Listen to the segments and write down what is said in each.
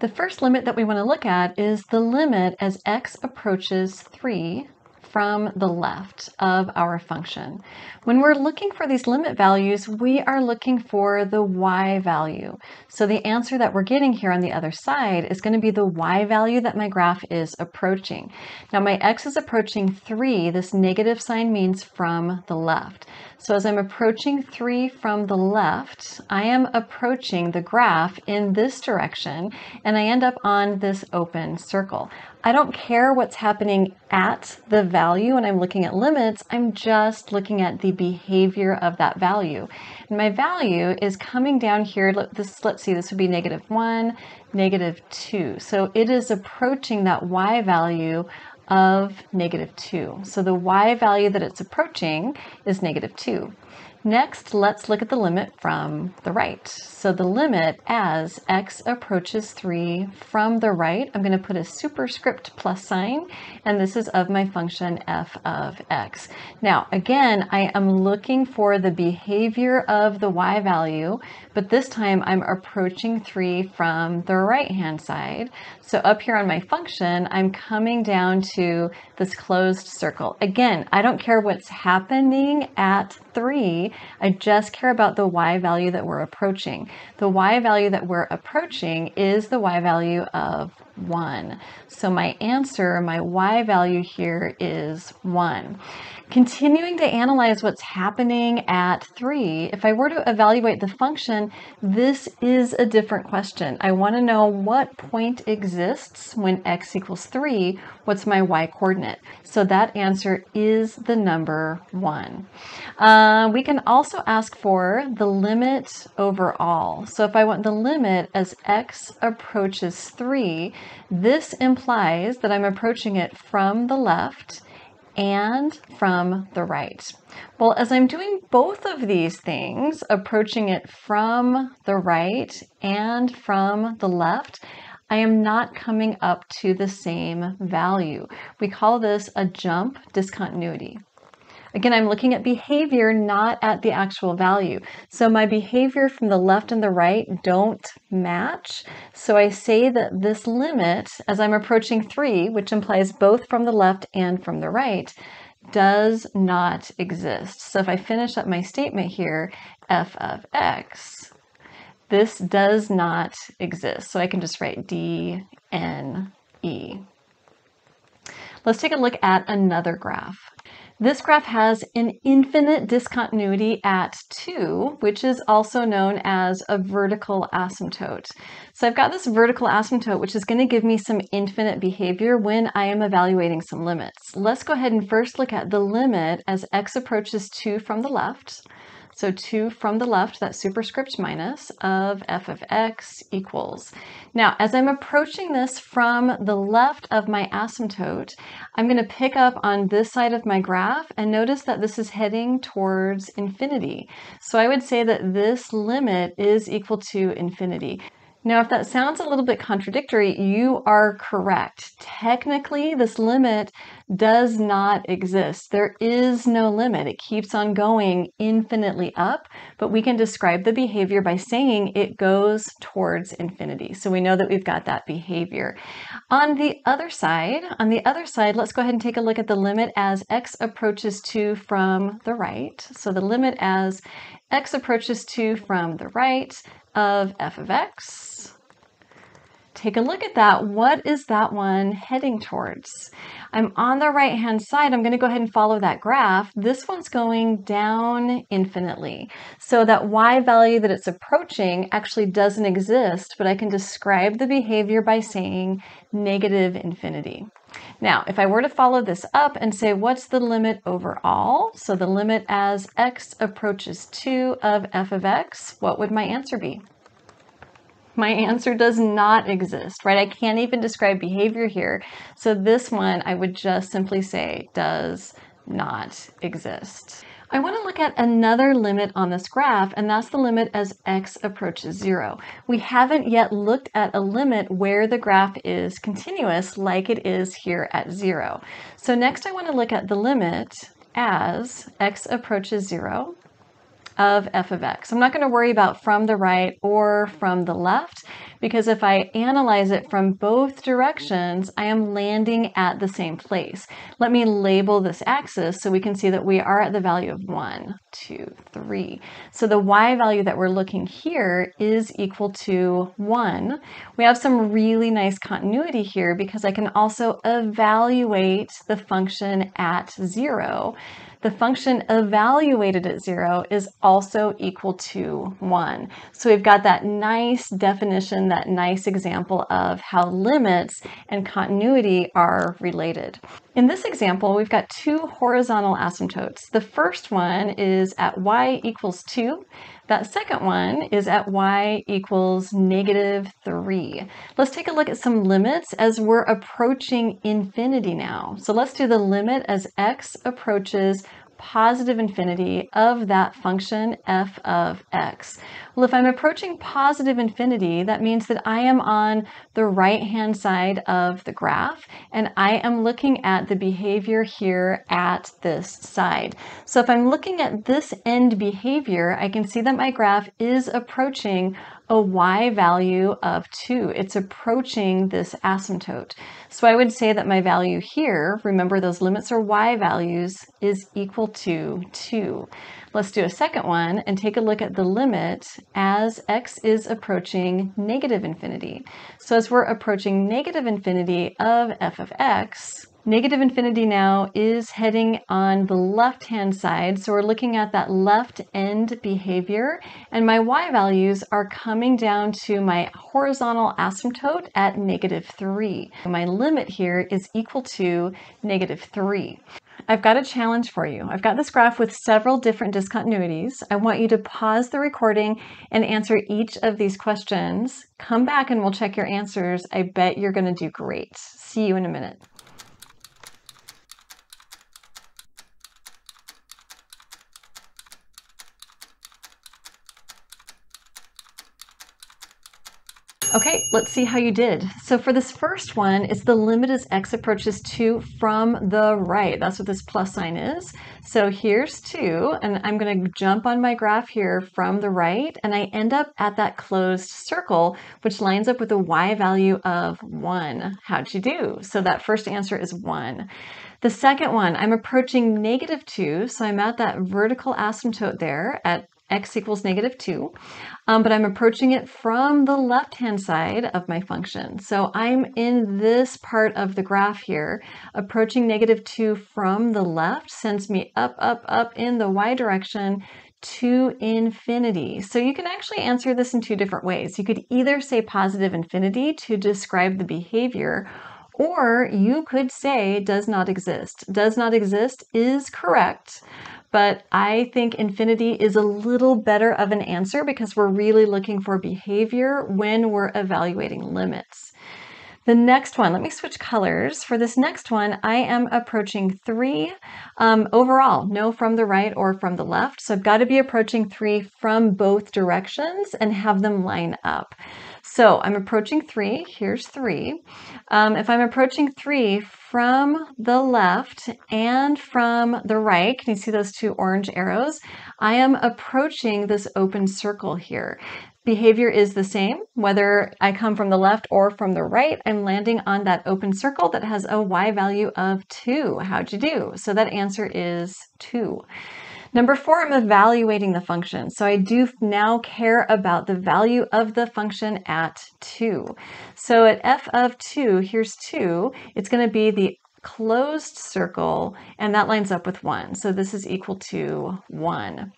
The first limit that we want to look at is the limit as x approaches 3 from the left of our function. When we're looking for these limit values, we are looking for the y value. So the answer that we're getting here on the other side is going to be the y value that my graph is approaching. Now my x is approaching 3. This negative sign means from the left. So as I'm approaching 3 from the left, I am approaching the graph in this direction, and I end up on this open circle. I don't care what's happening at the value when I'm looking at limits, I'm just looking at the behavior of that value. And my value is coming down here, this, let's see, this would be negative 1, negative 2. So it is approaching that y value of negative 2. So the y value that it's approaching is negative 2. Next, let's look at the limit from the right. So the limit as x approaches 3 from the right, I'm going to put a superscript plus sign, and this is of my function f of x. Now, again, I am looking for the behavior of the y value, but this time I'm approaching 3 from the right-hand side. So up here on my function, I'm coming down to this closed circle. Again, I don't care what's happening at 3, I just care about the y value that we're approaching. The y value that we're approaching is the y value of 1. So my answer, my y value here is 1. Continuing to analyze what's happening at 3, if I were to evaluate the function, this is a different question. I want to know what point exists when x equals 3, what's my y coordinate? So that answer is the number 1. Uh, we can also ask for the limit overall. So if I want the limit as x approaches 3, this implies that I'm approaching it from the left and from the right. Well, as I'm doing both of these things, approaching it from the right and from the left, I am not coming up to the same value. We call this a jump discontinuity. Again, I'm looking at behavior, not at the actual value. So my behavior from the left and the right don't match. So I say that this limit, as I'm approaching 3, which implies both from the left and from the right, does not exist. So if I finish up my statement here, f of x, this does not exist. So I can just write d, n, e. Let's take a look at another graph. This graph has an infinite discontinuity at 2, which is also known as a vertical asymptote. So I've got this vertical asymptote, which is going to give me some infinite behavior when I am evaluating some limits. Let's go ahead and first look at the limit as x approaches 2 from the left. So 2 from the left, that superscript minus, of f of x equals. Now, as I'm approaching this from the left of my asymptote, I'm going to pick up on this side of my graph and notice that this is heading towards infinity. So I would say that this limit is equal to infinity. Now, if that sounds a little bit contradictory, you are correct. Technically, this limit does not exist. There is no limit. It keeps on going infinitely up, but we can describe the behavior by saying it goes towards infinity. So we know that we've got that behavior. On the other side, on the other side, let's go ahead and take a look at the limit as x approaches 2 from the right. So the limit as x approaches 2 from the right of f of x. Take a look at that. What is that one heading towards? I'm on the right hand side. I'm going to go ahead and follow that graph. This one's going down infinitely. So that y value that it's approaching actually doesn't exist, but I can describe the behavior by saying negative infinity. Now, if I were to follow this up and say, what's the limit overall? So the limit as x approaches 2 of f of x, what would my answer be? My answer does not exist, right? I can't even describe behavior here. So this one, I would just simply say does not exist. I want to look at another limit on this graph, and that's the limit as x approaches zero. We haven't yet looked at a limit where the graph is continuous like it is here at zero. So next I want to look at the limit as x approaches zero of f of x. I'm not going to worry about from the right or from the left because if I analyze it from both directions, I am landing at the same place. Let me label this axis so we can see that we are at the value of 1, 2, 3. So the y value that we're looking here is equal to 1. We have some really nice continuity here because I can also evaluate the function at 0 the function evaluated at zero is also equal to one. So we've got that nice definition, that nice example of how limits and continuity are related. In this example, we've got two horizontal asymptotes. The first one is at y equals 2. That second one is at y equals negative 3. Let's take a look at some limits as we're approaching infinity now. So let's do the limit as x approaches positive infinity of that function f of x. Well, if I'm approaching positive infinity, that means that I am on the right-hand side of the graph, and I am looking at the behavior here at this side. So if I'm looking at this end behavior, I can see that my graph is approaching a y value of 2. It's approaching this asymptote. So I would say that my value here, remember those limits are y values, is equal to 2. Let's do a second one and take a look at the limit as x is approaching negative infinity. So as we're approaching negative infinity of f of x, Negative infinity now is heading on the left-hand side, so we're looking at that left end behavior, and my y values are coming down to my horizontal asymptote at negative 3. My limit here is equal to negative 3. I've got a challenge for you. I've got this graph with several different discontinuities. I want you to pause the recording and answer each of these questions. Come back and we'll check your answers. I bet you're going to do great. See you in a minute. Okay, let's see how you did. So for this first one, it's the limit as x approaches 2 from the right. That's what this plus sign is. So here's 2, and I'm going to jump on my graph here from the right, and I end up at that closed circle, which lines up with a y value of 1. How'd you do? So that first answer is 1. The second one, I'm approaching negative 2, so I'm at that vertical asymptote there at x equals negative 2, um, but I'm approaching it from the left-hand side of my function. So I'm in this part of the graph here. Approaching negative 2 from the left sends me up, up, up in the y direction to infinity. So you can actually answer this in two different ways. You could either say positive infinity to describe the behavior, or you could say does not exist. Does not exist is correct, but I think infinity is a little better of an answer because we're really looking for behavior when we're evaluating limits. The next one, let me switch colors. For this next one, I am approaching three um, overall, no from the right or from the left. So I've got to be approaching three from both directions and have them line up. So I'm approaching three, here's three. Um, if I'm approaching three from the left and from the right, can you see those two orange arrows? I am approaching this open circle here behavior is the same. Whether I come from the left or from the right, I'm landing on that open circle that has a y value of 2. How'd you do? So that answer is 2. Number four, I'm evaluating the function. So I do now care about the value of the function at 2. So at f of 2, here's 2, it's going to be the closed circle, and that lines up with 1. So this is equal to 1.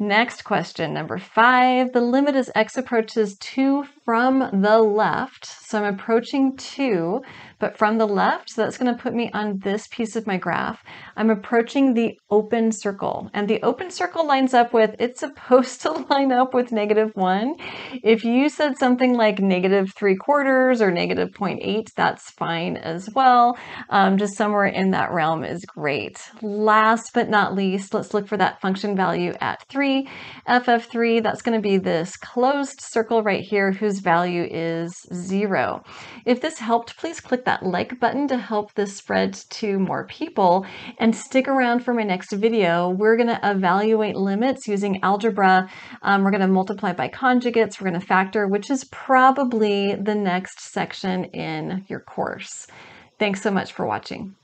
Next question, number five. The limit as x approaches 2 from the left. So I'm approaching 2, but from the left. So that's going to put me on this piece of my graph. I'm approaching the open circle. And the open circle lines up with, it's supposed to line up with negative 1. If you said something like negative 3 quarters or negative 0.8, that's fine as well. Um, just somewhere in that realm is great. Last but not least, let's look for that function value at 3 3, f of 3, that's going to be this closed circle right here whose value is 0. If this helped, please click that like button to help this spread to more people and stick around for my next video. We're going to evaluate limits using algebra. Um, we're going to multiply by conjugates. We're going to factor, which is probably the next section in your course. Thanks so much for watching.